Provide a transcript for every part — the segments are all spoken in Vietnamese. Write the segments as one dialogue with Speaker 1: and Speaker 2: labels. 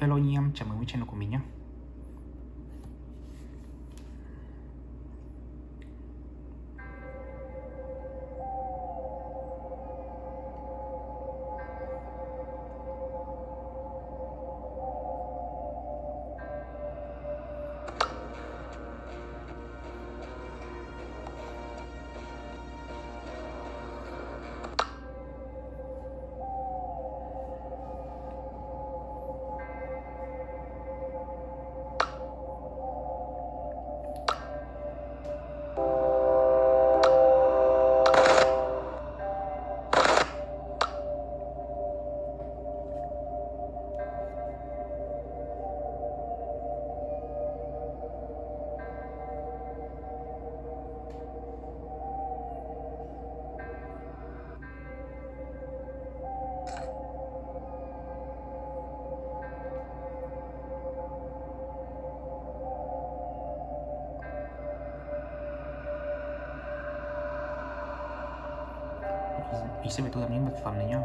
Speaker 1: Hello anh em, chào mừng với channel của mình nhé thì sẽ phải thu thập những vật phẩm này nhá.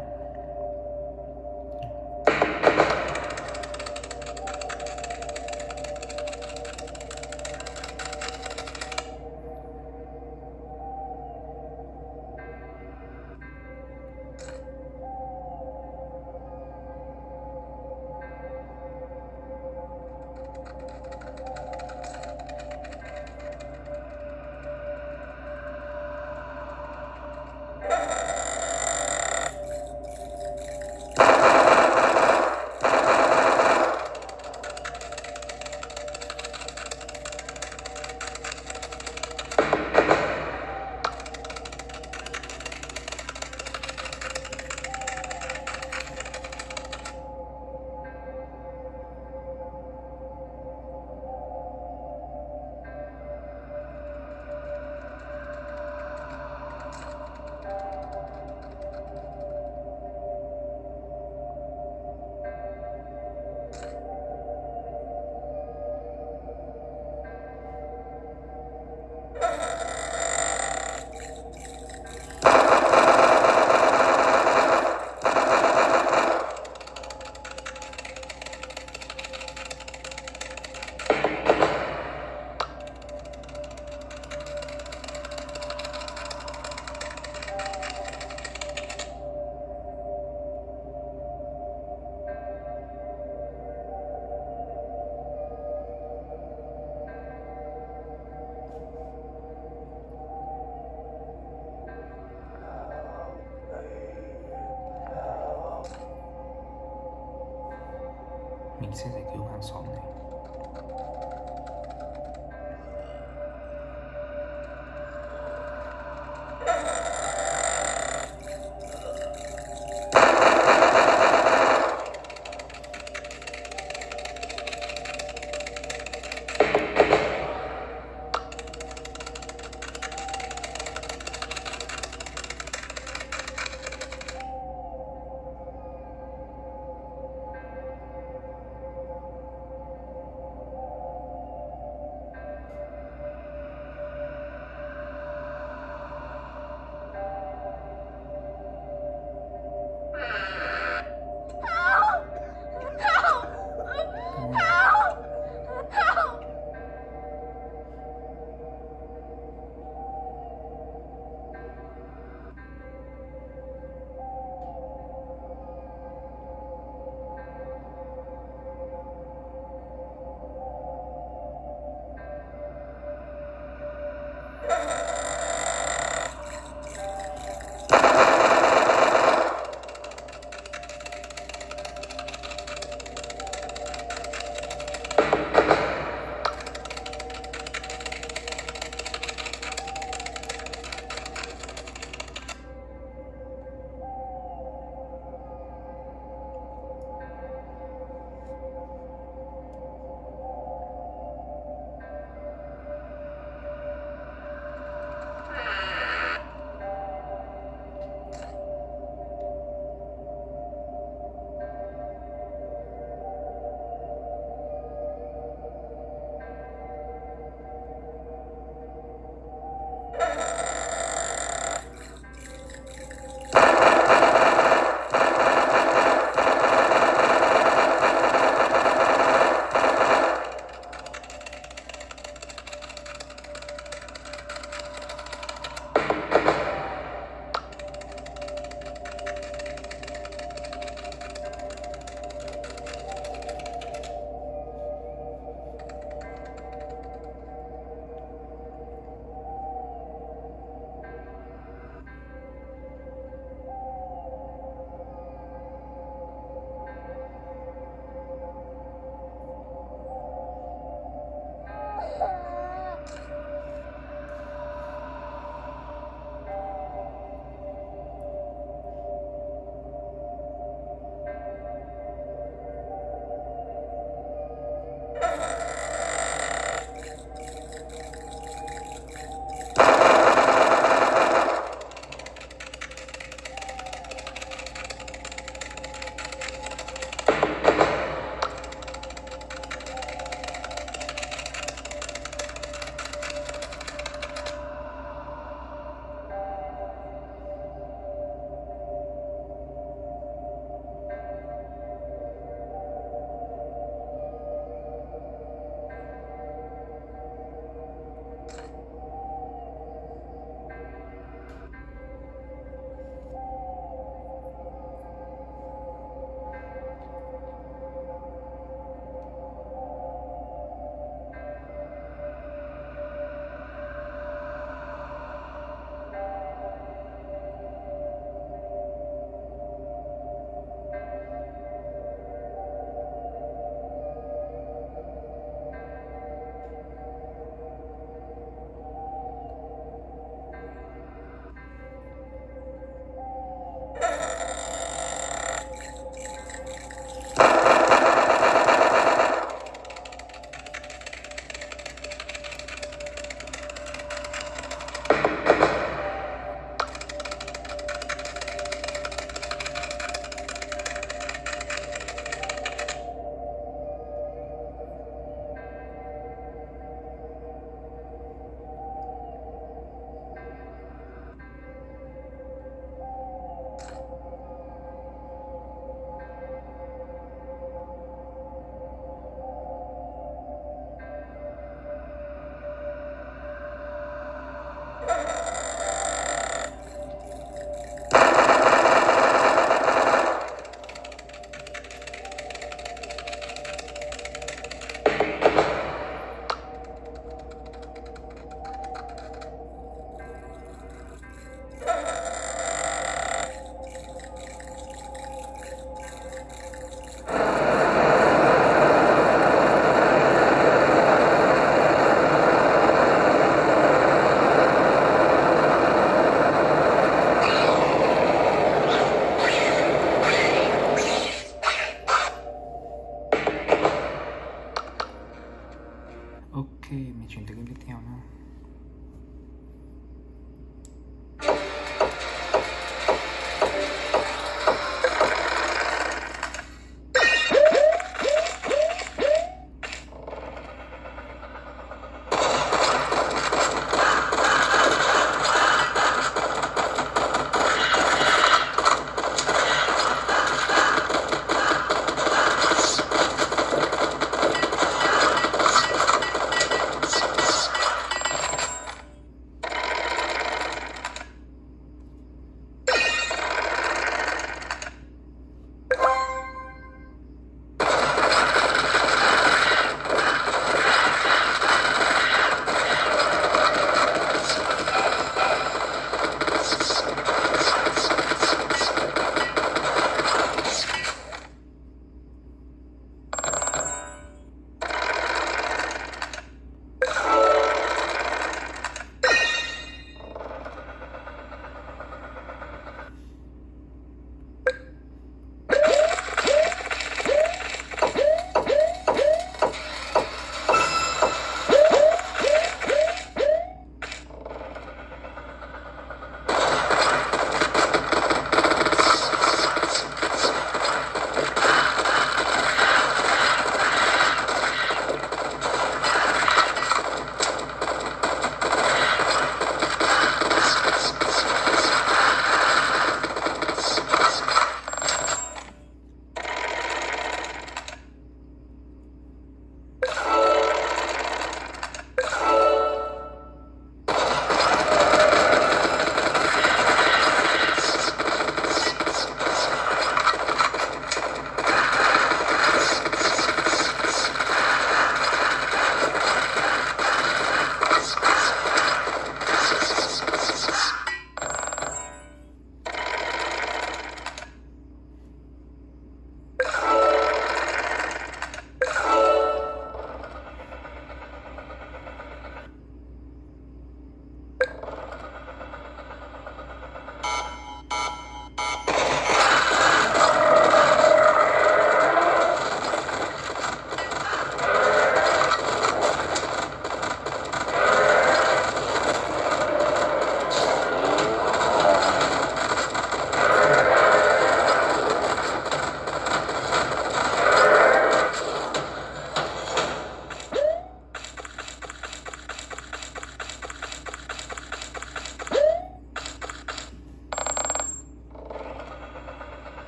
Speaker 1: Sẽ cứu hàng xóm này